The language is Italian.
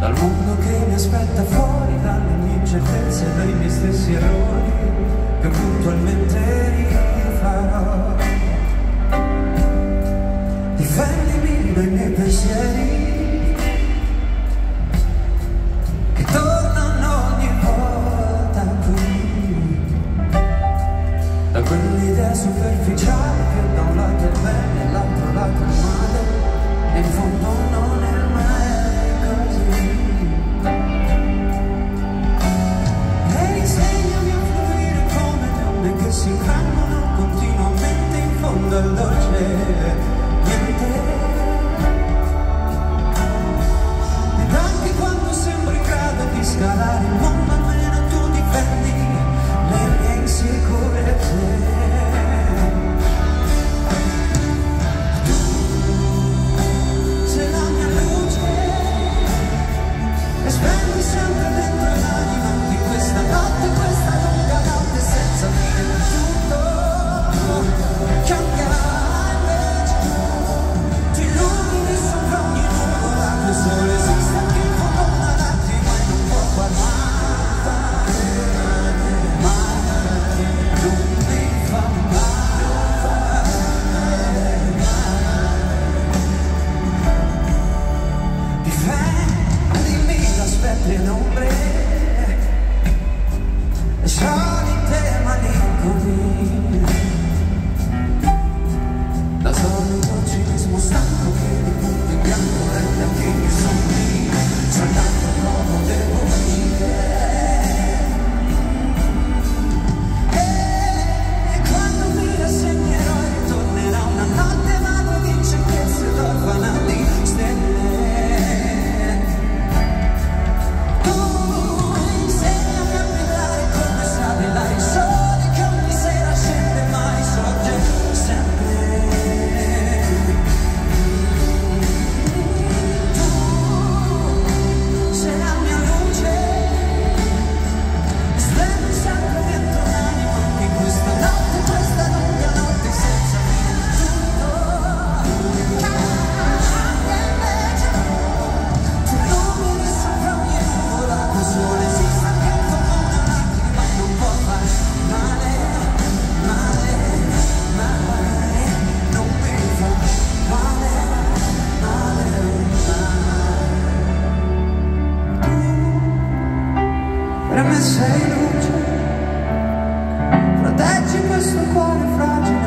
dal mondo che mi aspetta fuori dalle mie incertezze e dai miei stessi errori che puntualmente Quell'idea superficiale che da un lato è bene e l'altro lato è male. E in fondo non è mai così. E insegnami a fluire come donne che si calmano continuamente in fondo al dolce Dai mi sei luce, proteggi questo cuore fragile.